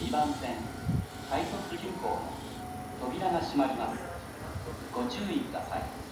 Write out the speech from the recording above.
2番線快速急行の扉が閉まります。ご注意ください。